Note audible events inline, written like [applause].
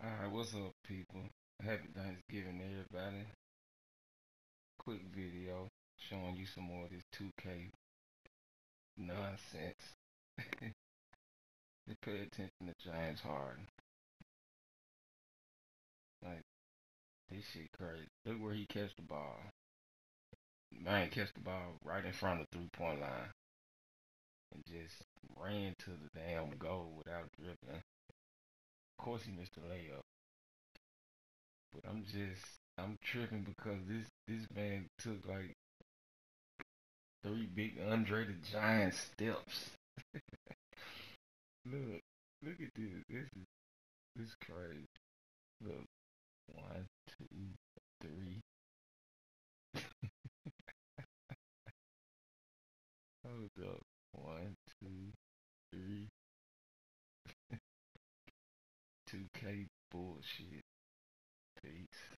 Alright, what's up, people? Happy Thanksgiving, everybody. Quick video showing you some more of this 2K nonsense. [laughs] Pay attention to James Harden. Like, this shit crazy. Look where he catch the ball. Man catch the ball right in front of the three point line. And just ran to the damn goal. Missed the layup. But I'm just I'm tripping because this this man took like three big Andre the Giant steps. [laughs] look, look at this. This is this is crazy. Look, one, two, three. [laughs] Hold up, one, two, three. Okay, bullshit. Peace.